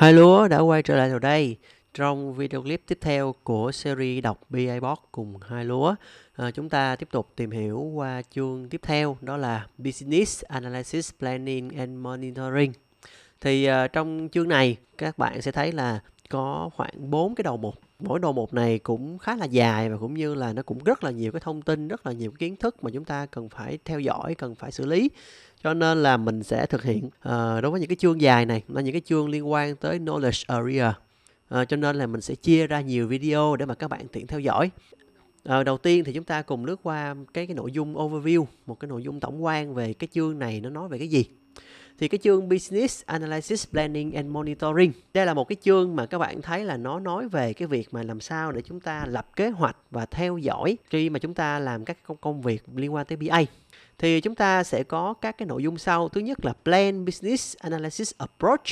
Hai lúa đã quay trở lại rồi đây. Trong video clip tiếp theo của series đọc bi Box cùng hai lúa, à, chúng ta tiếp tục tìm hiểu qua chương tiếp theo đó là Business Analysis Planning and Monitoring. Thì à, trong chương này các bạn sẽ thấy là có khoảng 4 cái đầu mục. Mỗi đồ mục này cũng khá là dài và cũng như là nó cũng rất là nhiều cái thông tin, rất là nhiều kiến thức mà chúng ta cần phải theo dõi, cần phải xử lý. Cho nên là mình sẽ thực hiện uh, đối với những cái chương dài này là những cái chương liên quan tới knowledge area. Uh, cho nên là mình sẽ chia ra nhiều video để mà các bạn tiện theo dõi uh, đầu tiên thì chúng ta cùng lướt qua cái cái nội dung overview một cái nội dung tổng quan về cái chương này nó nói về cái gì. Thì cái chương Business Analysis Planning and Monitoring đây là một cái chương mà các bạn thấy là nó nói về cái việc mà làm sao để chúng ta lập kế hoạch và theo dõi khi mà chúng ta làm các công việc liên quan tới BA thì chúng ta sẽ có các cái nội dung sau. Thứ nhất là plan business analysis approach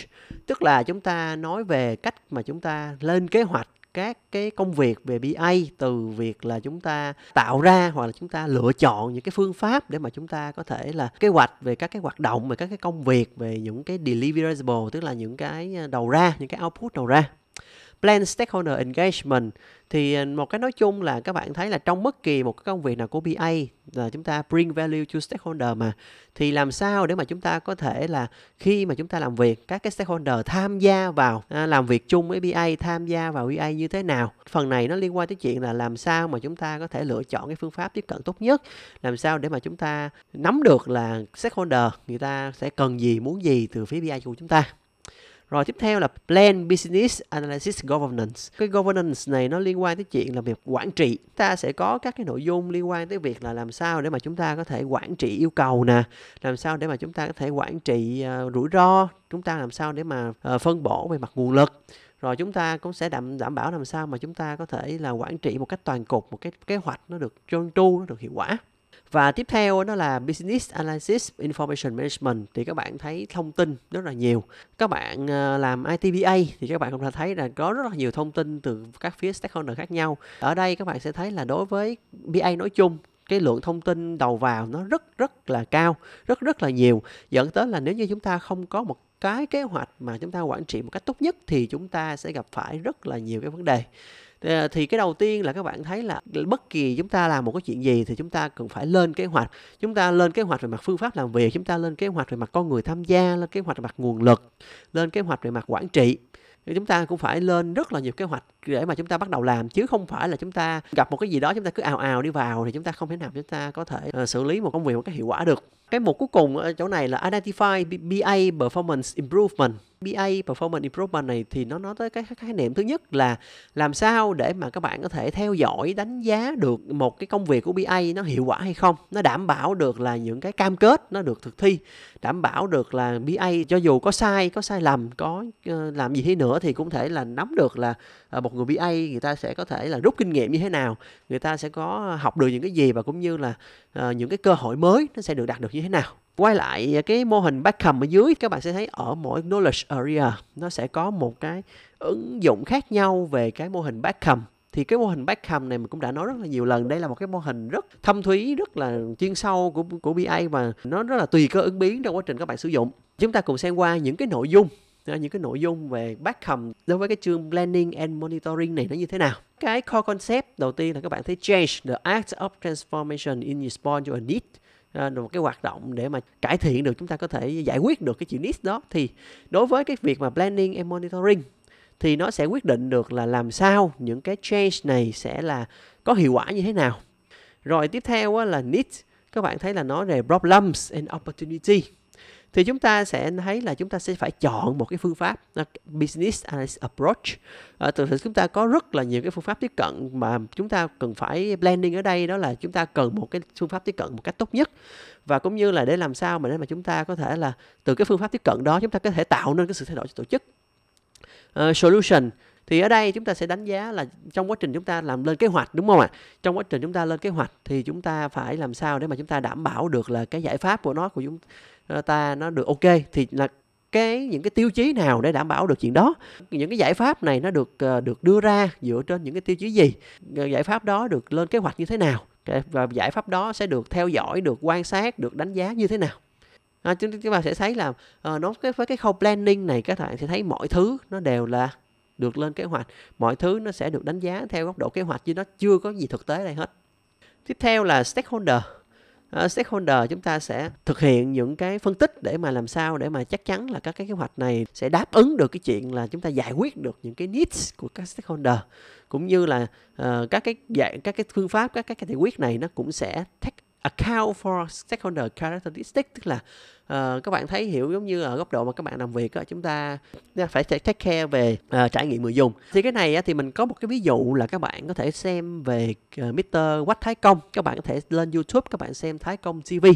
tức là chúng ta nói về cách mà chúng ta lên kế hoạch các cái công việc về BA từ việc là chúng ta tạo ra hoặc là chúng ta lựa chọn những cái phương pháp để mà chúng ta có thể là kế hoạch về các cái hoạt động, về các cái công việc, về những cái deliverable tức là những cái à, đầu ra, những cái output đầu ra plan stakeholder engagement. Thì ờ, một cái nói chung là các bạn thấy là trong bất kỳ một cái công việc nào của BA là chúng ta bring value to stakeholder mà. Thì làm sao để mà chúng ta có thể là khi mà chúng ta làm việc các cái stakeholder tham gia vào à, làm việc chung với BA tham gia vào BA như thế nào? Phần này nó liên quan tới chuyện là làm sao mà chúng ta có thể lựa chọn cái phương pháp tiếp cận tốt nhất? Làm sao để mà chúng ta nắm được là stakeholder người ta sẽ cần gì muốn gì từ phía BA của chúng ta? Rồi tiếp theo là Plan Business Analysis Governance. Cái governance này nó liên quan tới chuyện là việc quản trị. Ta sẽ có các cái nội dung liên quan tới việc là làm sao để mà chúng ta có thể quản trị yêu cầu nè, làm sao để mà chúng ta có thể quản trị uh, rủi ro, chúng ta làm sao để mà uh, phân bổ về mặt nguồn lực rồi chúng ta cũng sẽ đảm đảm bảo làm sao mà chúng ta có thể là quản trị một cách toàn cục một cái kế hoạch nó được trơn tru nó được hiệu quả và tiếp theo đó là Business Analysis Information Management thì các bạn thấy thông tin rất là nhiều. Các bạn ờ, làm ITBA thì các bạn cũng đã thấy là có rất là nhiều thông tin từ các phía stakeholder khác nhau. Ở đây các bạn sẽ thấy là đối với BA nói chung cái lượng thông tin đầu vào nó rất rất là cao, rất rất là nhiều dẫn tới là nếu như chúng ta không có một cái kế hoạch mà chúng ta quản trị một cách tốt nhất thì chúng ta sẽ gặp phải rất là nhiều cái vấn đề À, thì cái đầu tiên là các bạn thấy là bất kỳ chúng ta làm một cái chuyện gì thì chúng ta cần phải lên kế hoạch. Chúng ta lên kế hoạch về mặt phương pháp làm việc chúng ta lên kế hoạch về mặt con người tham gia lên kế hoạch về mặt nguồn lực lên kế hoạch về mặt quản trị. Thì chúng ta cũng phải lên rất là nhiều kế hoạch để mà chúng ta bắt đầu làm chứ không phải là chúng ta gặp một cái gì đó chúng ta cứ ào ào đi vào thì chúng ta không thể nào chúng ta có thể uh, xử lý một công việc một cách hiệu quả được. Cái mục cuối cùng ở chỗ này là identify BA performance improvement. BA performance improvement này thì nó nói tới cái khái niệm thứ nhất là làm sao để mà các bạn có thể theo dõi, đánh giá được một cái công việc của BA nó hiệu quả hay không. Nó đảm bảo được là những cái cam kết nó được thực thi, đảm bảo được là BA cho dù có sai có sai lầm, có ờ, làm gì thế nữa thì cũng thể là nắm được là ờ, một người BA người ta sẽ có thể là rút kinh nghiệm như thế nào, người ta sẽ có học được những cái gì và cũng như là ờ, những cái cơ hội mới nó sẽ được đạt được như thế nào quay lại cái mô hình Beckham ở dưới, các bạn sẽ thấy ở mỗi knowledge area, nó sẽ có một cái ứng dụng khác nhau về cái mô hình Beckham. Thì cái mô hình Beckham này mình cũng đã nói rất là nhiều lần, đây là một cái mô hình rất thâm thúy, rất là chuyên sâu của của BA và nó rất là tùy cơ ứng biến trong quá trình các bạn sử dụng. Chúng ta cùng xem qua những cái nội dung à, những cái nội dung về Beckham đối với cái chương planning and monitoring này nó như thế nào. Cái core concept đầu tiên là các bạn thấy change the act of transformation in response to a need. Ờ, một cái hoạt động để mà cải thiện được, chúng ta có thể giải quyết được cái chuyện needs đó. Thì đối với cái việc mà planning and monitoring thì nó sẽ quyết định được là làm sao những cái change này sẽ là có hiệu quả như thế nào. Rồi tiếp theo là needs. Các bạn thấy là nó về problems and opportunity thì chúng ta sẽ thấy là chúng ta sẽ phải chọn một cái phương pháp business analysis approach à, từ chúng ta có rất là nhiều cái phương pháp tiếp cận mà chúng ta cần phải blending ở đây đó là chúng ta cần một cái phương pháp tiếp cận một cách tốt nhất và cũng như là để làm sao mà để mà chúng ta có thể là từ cái phương pháp tiếp cận đó chúng ta có thể tạo nên cái sự thay đổi cho tổ chức uh, solution thì ở đây chúng ta sẽ đánh giá là trong quá trình chúng ta làm lên kế hoạch đúng không ạ trong quá trình chúng ta lên kế hoạch thì chúng ta phải làm sao để mà chúng ta đảm bảo được là cái giải pháp của nó của chúng ta nó được ok thì là cái những cái tiêu chí nào để đảm bảo được chuyện đó? Những cái giải pháp này nó được ờ, được đưa ra dựa trên những cái tiêu chí gì? Ờ, giải pháp đó được lên kế hoạch như thế nào? Và giải pháp đó sẽ được theo dõi được quan sát được đánh giá như thế nào? À, chúng, chúng ta sẽ thấy là à, nó cái với cái khâu planning này các bạn sẽ thấy mọi thứ nó đều là được lên kế hoạch. Mọi thứ nó sẽ được đánh giá theo góc độ kế hoạch chứ nó chưa có gì thực tế đây hết. Tiếp theo là stakeholder uh, stakeholder chúng ta sẽ thực hiện những cái phân tích để mà làm sao để mà chắc chắn là các cái kế hoạch này sẽ đáp ứng được cái chuyện là chúng ta giải quyết được những cái needs của các stakeholder. Cũng như là uh, các cái dạng các cái phương pháp các cái giải quyết này nó cũng sẽ take account for stakeholder characteristics tức là uh, các bạn thấy hiểu giống như ở góc độ mà các bạn làm việc đó, chúng ta phải take care về uh, trải nghiệm người dùng thì cái này thì mình có một cái ví dụ là các bạn có thể xem về ờ, uh, Mr. Quách Thái Công các bạn có thể lên YouTube các bạn xem Thái Công TV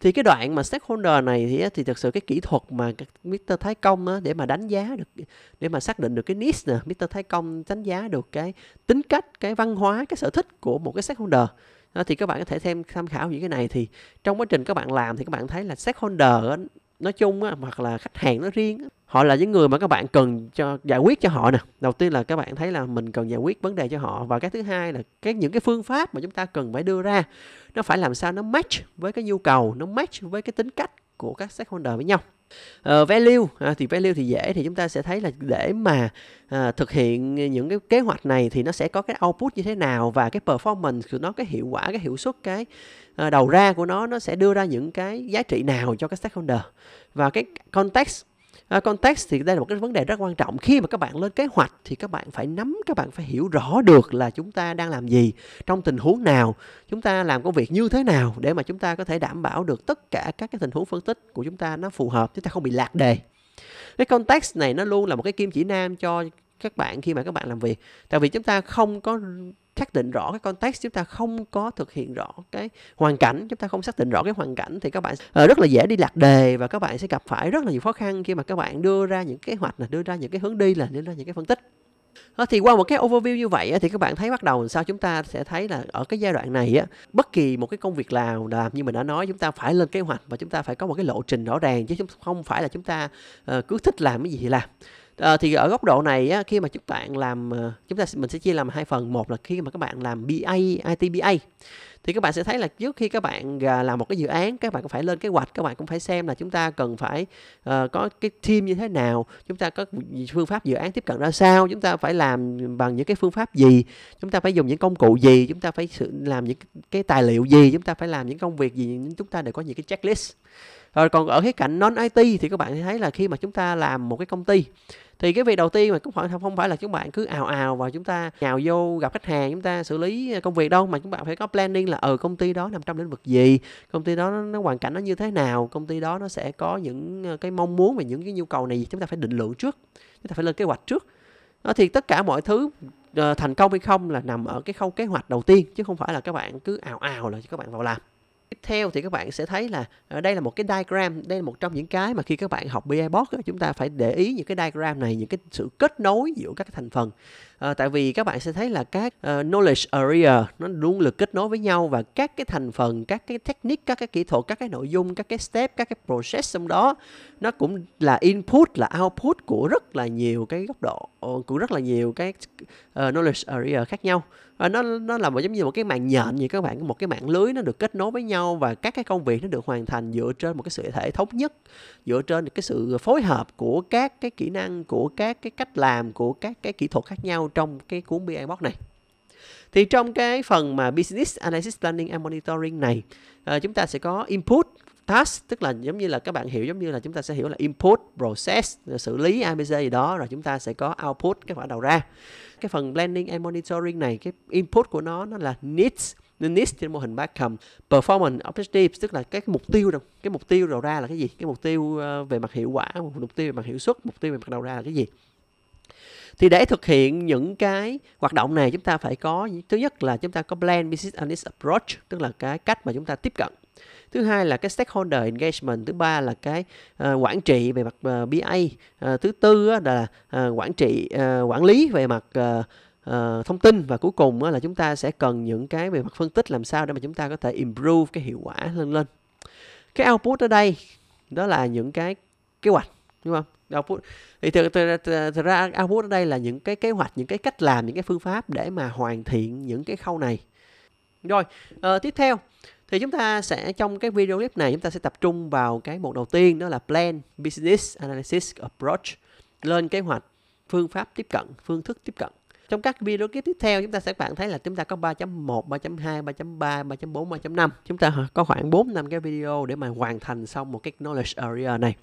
thì cái đoạn mà stakeholder này thì thì thực sự cái kỹ thuật mà Mr. Thái Công đó, để mà đánh giá được để mà xác định được cái niche, nè Mr. Thái Công đánh giá được cái tính cách cái văn hóa cái sở thích của một cái stakeholder đó, thì các bạn có thể xem tham khảo những cái này. Thì trong quá trình các bạn làm thì các bạn thấy là stakeholder nói chung á, hoặc là khách hàng nói riêng họ là những người mà các bạn cần cho giải quyết cho họ nè. Đầu tiên là các bạn thấy là mình cần giải quyết vấn đề cho họ. Và cái thứ hai là cái những cái phương pháp mà chúng ta cần phải đưa ra nó phải làm sao nó match với cái nhu cầu nó match với cái tính cách của các stakeholder với nhau uh, value à, thì value thì dễ thì chúng ta sẽ thấy là để mà à, thực hiện những cái kế hoạch này thì nó sẽ có cái output như thế nào và cái performance của nó cái hiệu quả cái hiệu suất cái à, đầu ra của nó nó sẽ đưa ra những cái giá trị nào cho các stakeholder. Và cái context À, context thì đây là một cái vấn đề rất quan trọng. Khi mà các bạn lên kế hoạch thì các bạn phải nắm các bạn phải hiểu rõ được là chúng ta đang làm gì trong tình huống nào chúng ta làm công việc như thế nào để mà chúng ta có thể đảm bảo được tất cả các cái tình huống phân tích của chúng ta nó phù hợp chúng ta không bị lạc đề. Cái context này nó luôn là một cái kim chỉ nam cho các bạn khi mà các bạn làm việc. Tại vì chúng ta không có xác định rõ cái context, chúng ta không có thực hiện rõ cái hoàn cảnh, chúng ta không xác định rõ cái hoàn cảnh, thì các bạn ờ, rất là dễ đi lạc đề và các bạn sẽ gặp phải rất là nhiều khó khăn khi mà các bạn đưa ra những kế hoạch là đưa ra những cái hướng đi là đưa ra những cái phân tích. Ờ, thì qua một cái overview như vậy thì các bạn thấy bắt đầu sao chúng ta sẽ thấy là ở cái giai đoạn này á, bất kỳ một cái công việc nào làm như mình đã nói, chúng ta phải lên kế hoạch và chúng ta phải có một cái lộ trình rõ ràng, chứ không phải là chúng ta ờ, cứ thích làm cái gì thì làm à, thì ở góc độ này á, khi mà chúng bạn làm ờ, chúng ta mình sẽ chia làm hai phần. Một là khi mà các bạn làm BA IT BA thì các bạn sẽ thấy là trước khi các bạn à, làm một cái dự án các bạn cũng phải lên kế hoạch các bạn cũng phải xem là chúng ta cần phải uh, có cái team như thế nào chúng ta có phương pháp dự án tiếp cận ra sao chúng ta phải làm bằng những cái phương pháp gì chúng ta phải dùng những công cụ gì chúng ta phải làm những cái tài liệu gì chúng ta phải làm những công việc gì chúng ta đều có những cái checklist rồi còn ở cái cạnh non IT thì các bạn thấy là khi mà chúng ta làm một cái công ty thì cái việc đầu tiên mà cũng phải không phải là chúng bạn cứ ào ào và chúng ta nhào vô gặp khách hàng chúng ta xử lý công việc đâu mà chúng bạn phải có planning là ở ừ, công ty đó nằm trong lĩnh vực gì công ty đó nó, nó hoàn cảnh nó như thế nào công ty đó nó sẽ có những ờ, cái mong muốn và những cái nhu cầu này chúng ta phải định lượng trước chúng ta phải lên kế hoạch trước. Đó thì tất cả mọi thứ ờ, thành công hay không là nằm ở cái khâu kế hoạch đầu tiên chứ không phải là các bạn cứ ào ào là các bạn vào làm tiếp theo thì các bạn sẽ thấy là ờ, đây là một cái diagram, đây là một trong những cái mà khi các bạn học BI Box chúng ta phải để ý những cái diagram này, những cái sự kết nối giữa các thành phần à, tại vì các bạn sẽ thấy là các uh, knowledge area nó luôn được kết nối với nhau và các cái thành phần các cái technique các cái kỹ thuật các cái nội dung các cái step các cái process trong đó nó cũng là input là output của rất là nhiều cái góc độ của rất là nhiều cái uh, knowledge area khác nhau và nó nó là một giống như một cái mạng nhện như các bạn một cái mạng lưới nó được kết nối với nhau và các cái công việc nó được hoàn thành dựa trên một cái sự thể thống nhất dựa trên cái sự phối hợp của các cái kỹ năng của các cái cách làm của các cái kỹ thuật khác nhau trong cái cuốn BI Box này. Thì trong cái phần mà business analysis planning and monitoring này uh, chúng ta sẽ có input task tức là giống như là các bạn hiểu giống như là chúng ta sẽ hiểu là input process xử lý abc gì đó rồi chúng ta sẽ có output cái khoản đầu ra. Cái phần planning and monitoring này cái input của nó nó là needs needs trên mô hình Barkham performance objectives tức là cái, mục tiêu đâu cái mục tiêu đầu ra là cái gì? Cái mục tiêu ờ, về mặt hiệu quả mục tiêu về mặt hiệu suất mục tiêu về mặt đầu ra là cái gì? Thì để thực hiện những cái hoạt động này chúng ta phải có thứ nhất là chúng ta có plan business analyst approach tức là cái cách mà chúng ta tiếp cận. Thứ hai là cái stakeholder engagement thứ ba là cái uh, quản trị về mặt uh, ờ, BA uh, ờ, thứ tư uh, là uh, quản trị uh, quản lý về mặt uh, uh, thông tin. Và cuối cùng uh, là chúng ta sẽ cần những cái về mặt phân tích làm sao để mà chúng ta có thể improve cái hiệu quả lên lên. Cái output ở đây đó là những cái kế hoạch đúng không? Output thì thực, thực, thực, thực ra output ở đây là những cái kế hoạch những cái cách làm những cái phương pháp để mà hoàn thiện những cái khâu này. Rồi uh, tiếp theo thì chúng ta sẽ trong cái video clip này chúng ta sẽ tập trung vào cái mục đầu tiên đó là plan business analysis approach. Lên kế hoạch phương pháp tiếp cận phương thức tiếp cận trong các video clip tiếp theo chúng ta sẽ bạn thấy là chúng ta có 3.1, 3.2, 3.3, 3.4, 3.5 chúng ta có khoảng 4 năm cái video để mà hoàn thành xong một cái knowledge area này.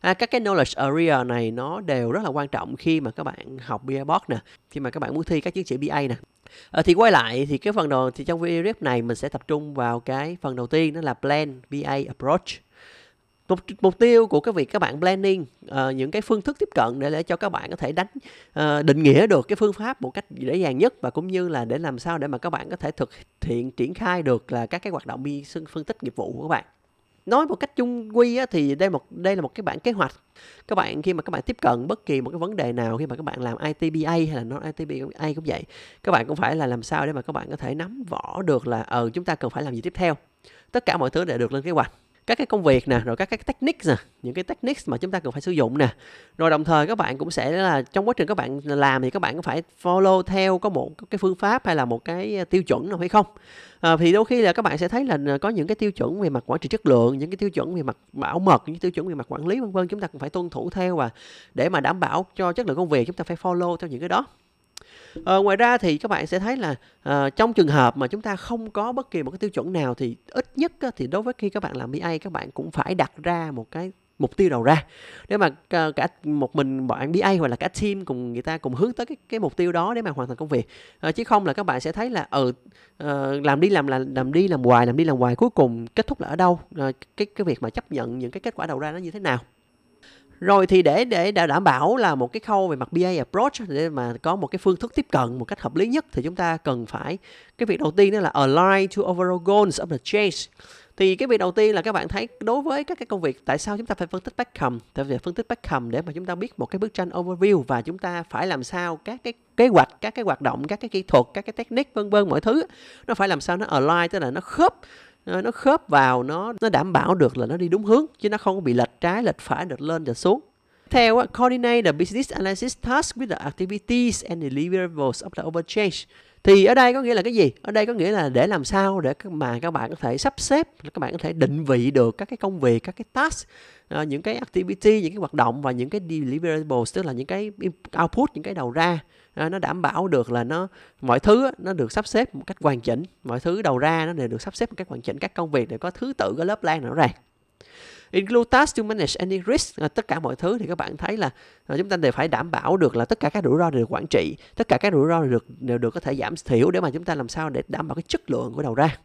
À, các cái knowledge area này nó đều rất là quan trọng khi mà các bạn học BA nè khi mà các bạn muốn thi các chứng chỉ BA nè. À, thì quay lại thì cái phần đầu thì trong video clip này mình sẽ tập trung vào cái phần đầu tiên đó là plan BA approach mục mục tiêu của cái việc các bạn planning uh, những cái phương thức tiếp cận để để cho các bạn có thể đánh uh, định nghĩa được cái phương pháp một cách dễ dàng nhất và cũng như là để làm sao để mà các bạn có thể thực hiện triển khai được là các cái hoạt động biên phân tích nghiệp vụ của các bạn. Nói một cách chung quy á, thì đây một đây là một cái bản kế hoạch. Các bạn khi mà các bạn tiếp cận bất kỳ một cái vấn đề nào khi mà các bạn làm ITBA hay là non ITBA cũng vậy các bạn cũng phải là làm sao để mà các bạn có thể nắm vỏ được là ờ chúng ta cần phải làm gì tiếp theo. Tất cả mọi thứ đều được lên kế hoạch các cái công việc nè rồi các cái techniques nè những cái techniques mà chúng ta cần phải sử dụng nè. Rồi đồng thời các bạn cũng sẽ là trong quá trình các bạn làm thì các bạn cũng phải follow theo có một cái phương pháp hay là một cái à, tiêu chuẩn nào hay không? À, thì đôi khi là các bạn sẽ thấy là à, có những cái tiêu chuẩn về mặt quản trị chất lượng những cái tiêu chuẩn về mặt bảo mật những tiêu chuẩn về mặt quản lý vân vân. Chúng ta cũng phải tuân thủ theo và để mà đảm bảo cho chất lượng công việc chúng ta phải follow theo những cái đó. À, ngoài ra thì các bạn sẽ thấy là à, trong trường hợp mà chúng ta không có bất kỳ một cái tiêu chuẩn nào thì ít nhất á, thì đối với khi các bạn làm BA các bạn cũng phải đặt ra một cái mục tiêu đầu ra. Để mà cả, cả một mình bạn BA hoặc là cả team cùng người ta cùng hướng tới cái cái mục tiêu đó để mà hoàn thành công việc. À, chứ không là các bạn sẽ thấy là ừ làm đi làm là làm đi làm hoài làm đi làm hoài cuối cùng kết thúc là ở đâu à, cái cái việc mà chấp nhận những cái kết quả đầu ra nó như thế nào rồi thì để để đảm bảo là một cái khâu về mặt BA approach để mà có một cái phương thức tiếp cận một cách hợp lý nhất, thì chúng ta cần phải, cái việc đầu tiên đó là align to overall goals of the change. Thì cái việc đầu tiên là các bạn thấy đối với các cái công việc, tại sao chúng ta phải phân tích backcom tại vì phân tích backcom để mà chúng ta biết một cái bức tranh overview và chúng ta phải làm sao các cái kế hoạch, các cái hoạt động, các cái kỹ thuật, các cái technique, vân vân mọi thứ nó phải làm sao nó align, tức là nó khớp Ờ, nó khớp vào, nó nó đảm bảo được là nó đi đúng hướng, chứ nó không có bị lệch trái, lệch phải, lệch lên, lệch xuống. Theo coordinate the business analysis task with the activities and deliverables of the overchange thì ở đây có nghĩa là cái gì? Ở đây có nghĩa là để làm sao để mà các bạn có thể sắp xếp các bạn có thể định vị được các cái công việc các cái task uh, những cái activity những cái hoạt động và những cái deliverables tức là những cái output những cái đầu ra. Uh, nó đảm bảo được là nó mọi thứ nó được sắp xếp một cách hoàn chỉnh. Mọi thứ đầu ra nó đều được sắp xếp một cách hoàn chỉnh. Các công việc đều có thứ tự có lớp lan rõ ràng include task to manage any risk à, tất cả mọi thứ thì các bạn thấy là à, chúng ta đều phải đảm bảo được là tất cả các rủi ro đều được quản trị tất cả các rủi ro đều được đều được có thể giảm thiểu để mà chúng ta làm sao để đảm bảo cái chất lượng của đầu ra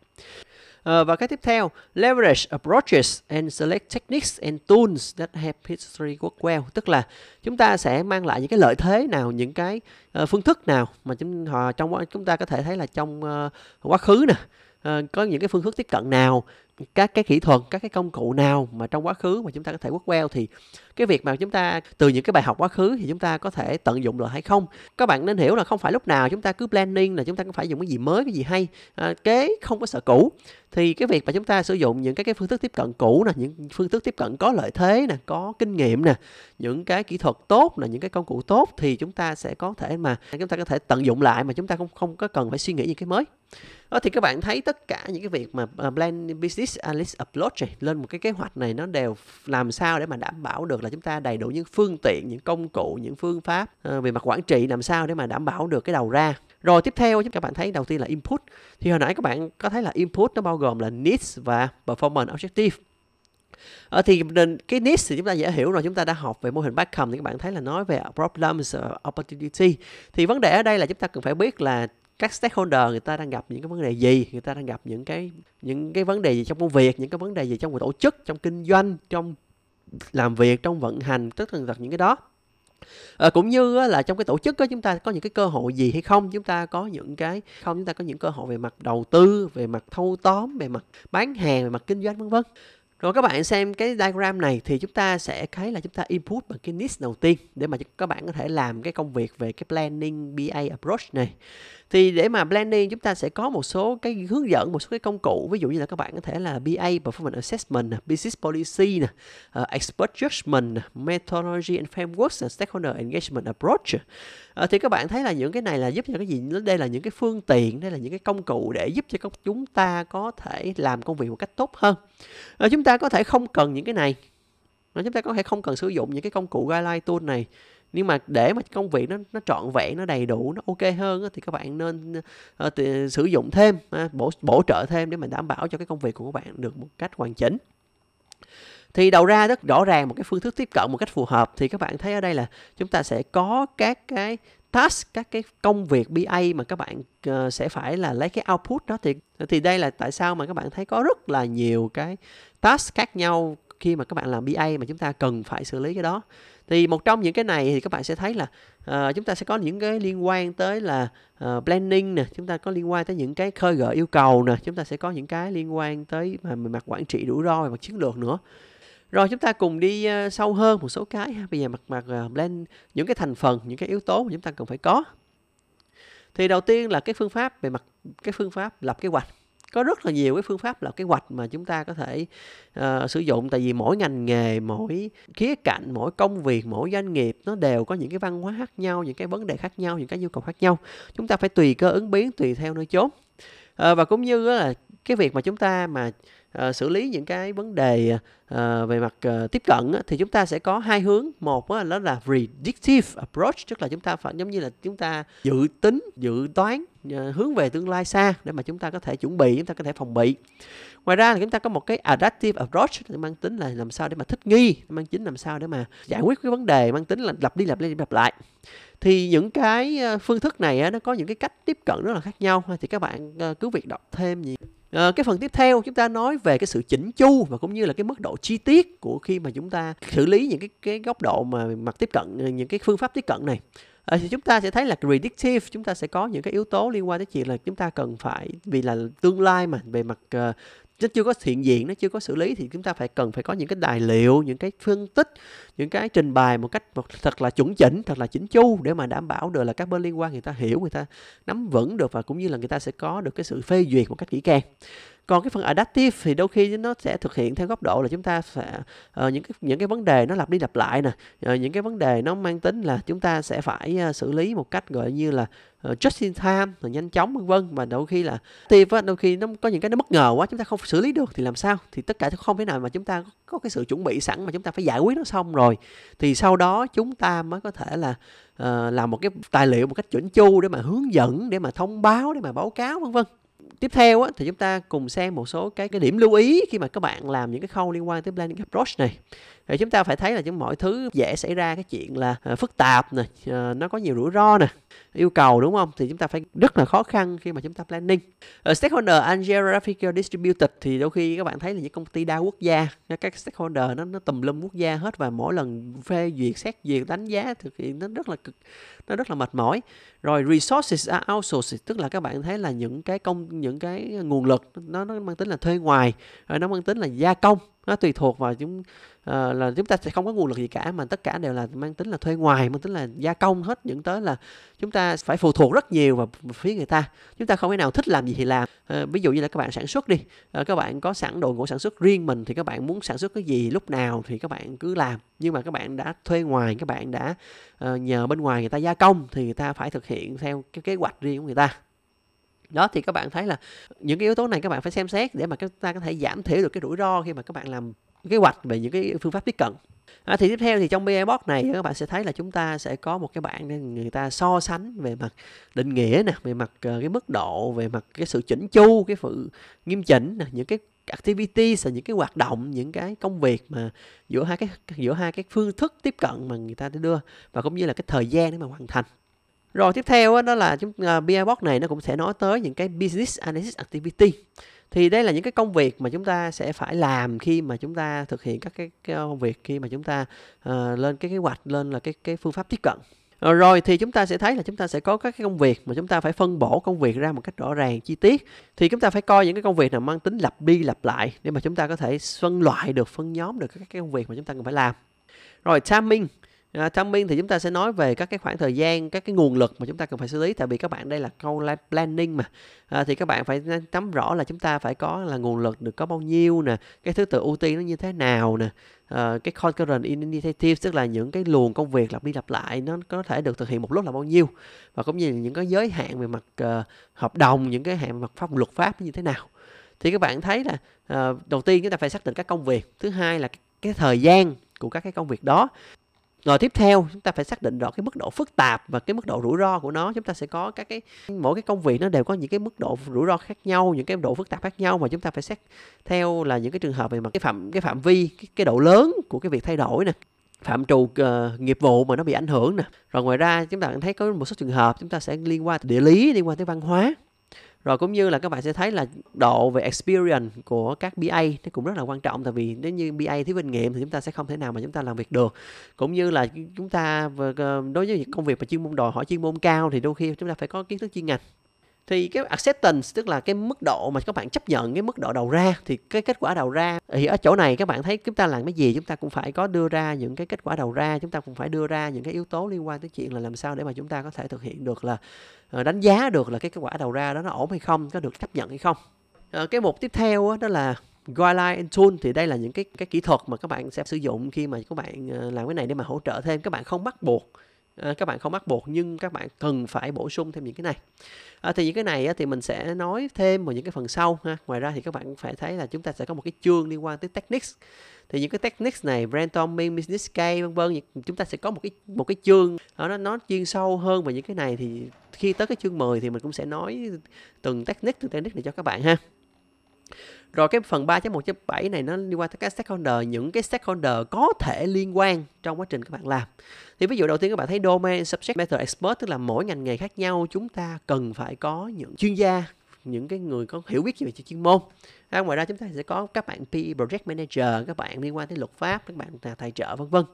Uh, và cái tiếp theo, leverage approaches and select techniques and tools that have history work well. Tức là chúng ta sẽ mang lại những cái lợi thế nào, những cái uh, phương thức nào mà chúng họ trong chúng ta có thể thấy là trong uh, quá khứ nè, uh, có những cái phương thức tiếp cận nào các cái kỹ thuật các cái công cụ nào mà trong quá khứ mà chúng ta có thể quất queo thì cái việc mà chúng ta từ những cái bài học quá khứ thì chúng ta có thể tận dụng được hay không? Các bạn nên hiểu là không phải lúc nào chúng ta cứ planning là chúng ta cũng phải dùng cái gì mới cái gì hay. À, kế không có sợ cũ. Thì cái việc mà chúng ta sử dụng những cái, cái phương thức tiếp cận cũ nè những phương thức tiếp cận có lợi thế nè có kinh nghiệm nè những cái kỹ thuật tốt nè những cái công cụ tốt thì chúng ta sẽ có thể mà chúng ta có thể tận dụng lại mà chúng ta không không có cần phải suy nghĩ những cái mới đó thì các bạn thấy tất cả những cái việc mà ờ, plan business analyst approach này, lên một cái kế hoạch này nó đều làm sao để mà đảm bảo được là chúng ta đầy đủ những phương tiện những công cụ những phương pháp ờ, về mặt quản trị làm sao để mà đảm bảo được cái đầu ra. Rồi tiếp theo các bạn thấy đầu tiên là input. Thì hồi nãy các bạn có thấy là input nó bao gồm là needs và performance objective. Ở thì cái needs thì chúng ta dễ hiểu rồi chúng ta đã học về mô hình backcom thì các bạn thấy là nói về problems opportunity. Thì vấn đề ở đây là chúng ta cần phải biết là các stakeholder người ta đang gặp những cái vấn đề gì người ta đang gặp những cái những cái vấn đề gì trong công việc những cái vấn đề gì trong tổ chức trong kinh doanh trong làm việc trong vận hành tất tần tật những cái đó. À, cũng như là trong cái tổ chức đó, chúng ta có những cái cơ hội gì hay không? Chúng ta có những cái không chúng ta có những cơ hội về mặt đầu tư về mặt thâu tóm về mặt bán hàng về mặt kinh doanh vân vân rồi các bạn xem cái diagram này thì chúng ta sẽ thấy là chúng ta input bằng cái niche đầu tiên để mà các bạn có thể làm cái công việc về cái planning BA approach này. Thì để mà planning, chúng ta sẽ có một số cái hướng dẫn, một số cái công cụ. Ví dụ như là các bạn có thể là BA performance assessment business policy ờ, expert judgment methodology and frameworks stakeholder engagement approach à, thì các bạn thấy là những cái này là giúp cho cái gì? Đây là những cái phương tiện đây là những cái công cụ để giúp cho chúng ta có thể làm công việc một cách tốt hơn. À, chúng ta có thể không cần những cái này. Ờ, chúng ta có thể không cần sử dụng những cái công cụ guideline tool này. Nhưng mà để mà công việc nó nó trọn vẹn nó đầy đủ nó ok hơn thì các bạn nên uh, sử dụng thêm uh, bổ bổ trợ thêm để mình đảm bảo cho cái công việc của các bạn được một cách hoàn chỉnh thì đầu ra rất rõ ràng một cái phương thức tiếp cận một cách phù hợp. Thì các bạn thấy ở đây là chúng ta sẽ có các cái task các cái công việc BA mà các bạn uh, sẽ phải là lấy cái output đó. Thì thì đây là tại sao mà các bạn thấy có rất là nhiều cái task khác nhau khi mà các bạn làm BA mà chúng ta cần phải xử lý cái đó. Thì một trong những cái này thì các bạn sẽ thấy là uh, chúng ta sẽ có những cái liên quan tới là uh, planning nè chúng ta có liên quan tới những cái khơi gợi yêu cầu nè chúng ta sẽ có những cái liên quan tới mà mặt quản trị rủi ro và mặt chiến lược nữa rồi chúng ta cùng đi ờ, sâu hơn một số cái bây giờ mặt mặt ờ, lên blend những cái thành phần những cái yếu tố mà chúng ta cần phải có. Thì đầu tiên là cái phương pháp về mặt cái phương pháp lập kế hoạch. Có rất là nhiều cái phương pháp lập kế hoạch mà chúng ta có thể uh, sử dụng. Tại vì mỗi ngành nghề mỗi khía cạnh mỗi công việc mỗi doanh nghiệp nó đều có những cái văn hóa khác nhau những cái vấn đề khác nhau những cái nhu cầu khác nhau. Chúng ta phải tùy cơ ứng biến tùy theo nơi chốn. Uh, và cũng như là cái việc mà chúng ta mà uh, xử lý những cái vấn đề uh, về mặt uh, tiếp cận thì chúng ta sẽ có hai hướng. Một đó là predictive approach tức là chúng ta phải giống như là chúng ta dự tính dự toán uh, hướng về tương lai xa để mà chúng ta có thể chuẩn bị chúng ta có thể phòng bị. Ngoài ra thì chúng ta có một cái adaptive approach mang tính là làm sao để mà thích nghi mang tính làm sao để mà giải quyết cái vấn đề mang tính là lặp đi lặp đi lặp lại. Thì những cái phương thức này nó có những cái cách tiếp cận rất là khác nhau. Thì các bạn cứ việc đọc thêm gì À, cái phần tiếp theo chúng ta nói về cái sự chỉnh chu và cũng như là cái mức độ chi tiết của khi mà chúng ta xử lý những cái cái góc độ mà mặt tiếp cận ờ, những cái phương pháp tiếp cận này. À, thì chúng ta sẽ thấy là predictive chúng ta sẽ có những cái yếu tố liên quan tới chuyện là chúng ta cần phải vì là tương lai mà về mặt uh, nó chưa có hiện diện nó chưa có xử lý thì chúng ta phải cần phải có những cái tài liệu những cái phân tích những cái trình bày một cách một, thật là chuẩn chỉnh thật là chỉnh chu để mà đảm bảo được là các bên liên quan người ta hiểu người ta nắm vững được và cũng như là người ta sẽ có được cái sự phê duyệt một cách kỹ càng còn cái phần adaptive thì đôi khi nó sẽ thực hiện theo góc độ là chúng ta sẽ uh, những cái những cái vấn đề nó lặp đi lặp lại nè. Uh, những cái vấn đề nó mang tính là chúng ta sẽ phải uh, xử lý một cách gọi như là uh, just in time là nhanh chóng vân vân. Mà đôi khi là tiếp đôi khi nó có những cái nó bất ngờ quá chúng ta không xử lý được thì làm sao? Thì tất cả không thể nào mà chúng ta có cái sự chuẩn bị sẵn mà chúng ta phải giải quyết nó xong rồi. Thì sau đó chúng ta mới có thể là uh, làm một cái tài liệu một cách chuẩn chu để mà hướng dẫn để mà thông báo để mà báo cáo vân vân tiếp theo á, thì chúng ta cùng xem một số cái cái điểm lưu ý khi mà các bạn làm những cái khâu liên quan tới planning approach này. Thì chúng ta phải thấy là những mọi thứ dễ xảy ra cái chuyện là uh, phức tạp nè uh, nó có nhiều rủi ro nè yêu cầu đúng không? Thì chúng ta phải rất là khó khăn khi mà chúng ta planning uh, stakeholder and geographical distributed thì đôi khi các bạn thấy là những công ty đa quốc gia các stakeholder nó nó tùm lum quốc gia hết và mỗi lần phê duyệt xét duyệt đánh giá thực hiện nó rất là cực nó rất là mệt mỏi. Rồi resources are outsourced tức là các bạn thấy là những cái công, những cái nguồn lực, nó nó mang tính là thuê ngoài, rồi nó mang tính là gia công nó tùy thuộc vào chúng uh, là chúng ta sẽ không có nguồn lực gì cả mà tất cả đều là mang tính là thuê ngoài mang tính là gia công hết những tới là chúng ta phải phụ thuộc rất nhiều vào phía người ta. Chúng ta không thể nào thích làm gì thì làm. Uh, ví dụ như là các bạn sản xuất đi uh, các bạn có sẵn đội ngũ sản xuất riêng mình thì các bạn muốn sản xuất cái gì lúc nào thì các bạn cứ làm. Nhưng mà các bạn đã thuê ngoài các bạn đã uh, nhờ bên ngoài người ta gia công thì người ta phải thực hiện theo cái kế hoạch riêng của người ta đó thì các bạn thấy là những cái yếu tố này các bạn phải xem xét để mà chúng ta có thể giảm thiểu được cái rủi ro khi mà các bạn làm kế hoạch về những cái phương pháp tiếp cận. À, thì tiếp theo thì trong BI box này các bạn sẽ thấy là chúng ta sẽ có một cái bảng để người ta so sánh về mặt định nghĩa nè về mặt ờ, cái mức độ về mặt cái sự chỉnh chu cái sự nghiêm chỉnh nè những cái activities là những cái hoạt động những cái công việc mà giữa hai cái giữa hai cái phương thức tiếp cận mà người ta đưa và cũng như là cái thời gian để mà hoàn thành rồi tiếp theo đó là chúng à, uh, BI box này nó cũng sẽ nói tới những cái business analysis activity. Thì đây là những cái công việc mà chúng ta sẽ phải làm khi mà chúng ta thực hiện các cái, cái công việc khi mà chúng ta uh, lên cái kế hoạch lên là cái cái phương pháp tiếp cận. Ờ, rồi thì chúng ta sẽ thấy là chúng ta sẽ có các cái công việc mà chúng ta phải phân bổ công việc ra một cách rõ ràng chi tiết thì chúng ta phải coi những cái công việc nào mang tính lặp đi lặp lại để mà chúng ta có thể phân loại được phân nhóm được các cái công việc mà chúng ta cần phải làm rồi timing À, timing thì chúng ta sẽ nói về các cái khoảng thời gian, các cái nguồn lực mà chúng ta cần phải xử lý. Tại vì các bạn đây là câu planning mà, à, thì các bạn phải nắm rõ là chúng ta phải có là nguồn lực được có bao nhiêu nè, cái thứ tự ưu tiên nó như thế nào nè, à, cái concurrent initiative tức là những cái luồng công việc lặp đi lặp lại nó có thể được thực hiện một lúc là bao nhiêu và cũng như những cái giới hạn về mặt uh, hợp đồng, những cái hạn về mặt pháp luật pháp như thế nào. Thì các bạn thấy là uh, đầu tiên chúng ta phải xác định các công việc, thứ hai là cái thời gian của các cái công việc đó rồi tiếp theo chúng ta phải xác định rõ cái mức độ phức tạp và cái mức độ rủi ro của nó. Chúng ta sẽ có các cái mỗi cái công việc nó đều có những cái mức độ rủi ro khác nhau những cái độ phức tạp khác nhau. Mà chúng ta phải xét theo là những cái trường hợp về mặt cái phạm cái phạm vi cái, cái độ lớn của cái việc thay đổi nè phạm trù uh, nghiệp vụ mà nó bị ảnh hưởng nè. Rồi ngoài ra chúng ta thấy có một số trường hợp chúng ta sẽ liên quan địa lý liên quan tới văn hóa rồi cũng như là các bạn sẽ thấy là độ về experience của các BA nó cũng rất là quan trọng. Tại vì nếu như BA thiếu kinh nghiệm thì chúng ta sẽ không thể nào mà chúng ta làm việc được. Cũng như là chúng ta đối với công việc mà chuyên môn đòi hỏi chuyên môn cao thì đôi khi chúng ta phải có kiến thức chuyên ngành thì cái acceptance, tức là cái mức độ mà các bạn chấp nhận cái mức độ đầu ra, thì cái kết quả đầu ra, thì ở chỗ này các bạn thấy chúng ta làm cái gì? Chúng ta cũng phải có đưa ra những cái kết quả đầu ra, chúng ta cũng phải đưa ra những cái yếu tố liên quan tới chuyện là làm sao để mà chúng ta có thể thực hiện được là ờ, đánh giá được là cái kết quả đầu ra đó nó ổn hay không, có được chấp nhận hay không. Ờ, cái mục tiếp theo đó là guideline and tool. Thì đây là những cái cái kỹ thuật mà các bạn sẽ sử dụng khi mà các bạn ờ, làm cái này để mà hỗ trợ thêm. Các bạn không bắt buộc à, các bạn không bắt buộc nhưng các bạn cần phải bổ sung thêm những cái này. À, thì những cái này á, thì mình sẽ nói thêm vào những cái phần sau ha. Ngoài ra thì các bạn phải thấy là chúng ta sẽ có một cái chương liên quan tới techniques. Thì những cái techniques này brainstorming business case vân vân chúng ta sẽ có một cái một cái chương ờ, nó nó chuyên sâu hơn về những cái này thì khi tới cái chương 10 thì mình cũng sẽ nói từng technique từng technique này cho các bạn ha. Rồi cái phần 3.1.7 này nó liên quan tới các stakeholder, những cái stakeholder có thể liên quan trong quá trình các bạn làm. Thì ví dụ đầu tiên các bạn thấy domain subject matter expert tức là mỗi ngành nghề khác nhau chúng ta cần phải có những chuyên gia, những cái người có hiểu biết về chuyên môn. À, ngoài ra chúng ta sẽ có các bạn PE project manager, các bạn liên quan tới luật pháp, các bạn là tài trợ vân vân.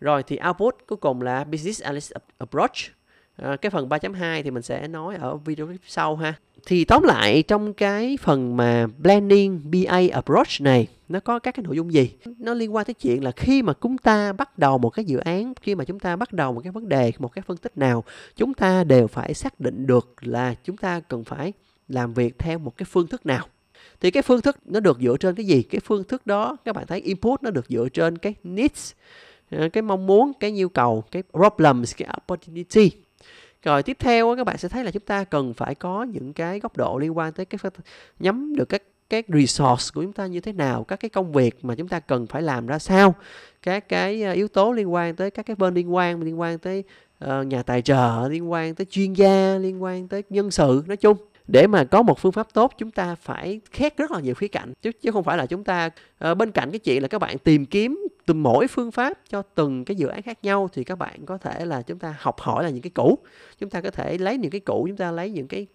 Rồi thì output cuối cùng là business analyst approach. À, cái phần 3.2 thì mình sẽ nói ở video clip sau ha. Thì tóm lại trong cái phần mà blending BA approach này nó có các cái nội dung gì? Nó liên quan tới chuyện là khi mà chúng ta bắt đầu một cái dự án khi mà chúng ta bắt đầu một cái vấn đề một cái phân tích nào chúng ta đều phải xác định được là chúng ta cần phải làm việc theo một cái phương thức nào. Thì cái phương thức nó được dựa trên cái gì? Cái phương thức đó các bạn thấy input nó được dựa trên cái needs ờ, cái mong muốn cái nhu cầu cái problems cái opportunity rồi tiếp theo các bạn sẽ thấy là chúng ta cần phải có những cái góc độ liên quan tới cái nhắm được các các resource của chúng ta như thế nào các cái công việc mà chúng ta cần phải làm ra sao các cái à, yếu tố liên quan tới các cái bên liên quan liên quan tới uh, nhà tài trợ liên quan tới chuyên gia liên quan tới nhân sự nói chung để mà có một phương pháp tốt chúng ta phải khét rất là nhiều khía cạnh. Chứ chứ không phải là chúng ta uh, bên cạnh cái chuyện là các bạn tìm kiếm từ mỗi phương pháp cho từng cái dự án khác nhau thì các bạn có thể là chúng ta học hỏi là những cái cũ. Chúng ta có thể lấy những cái cũ chúng ta lấy những cái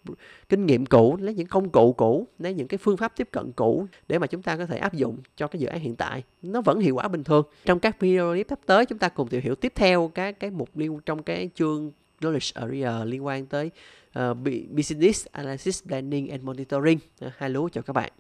kinh nghiệm cũ lấy những công cụ cũ lấy những cái phương pháp tiếp cận cũ để mà chúng ta có thể áp dụng cho cái dự án hiện tại. Nó vẫn hiệu quả bình thường. Trong các video clip sắp tới chúng ta cùng tìm hiểu tiếp theo các cái mục liên trong cái chương knowledge area liên quan tới uh, business analysis planning and monitoring. Ờ, Hai lúa chào các bạn.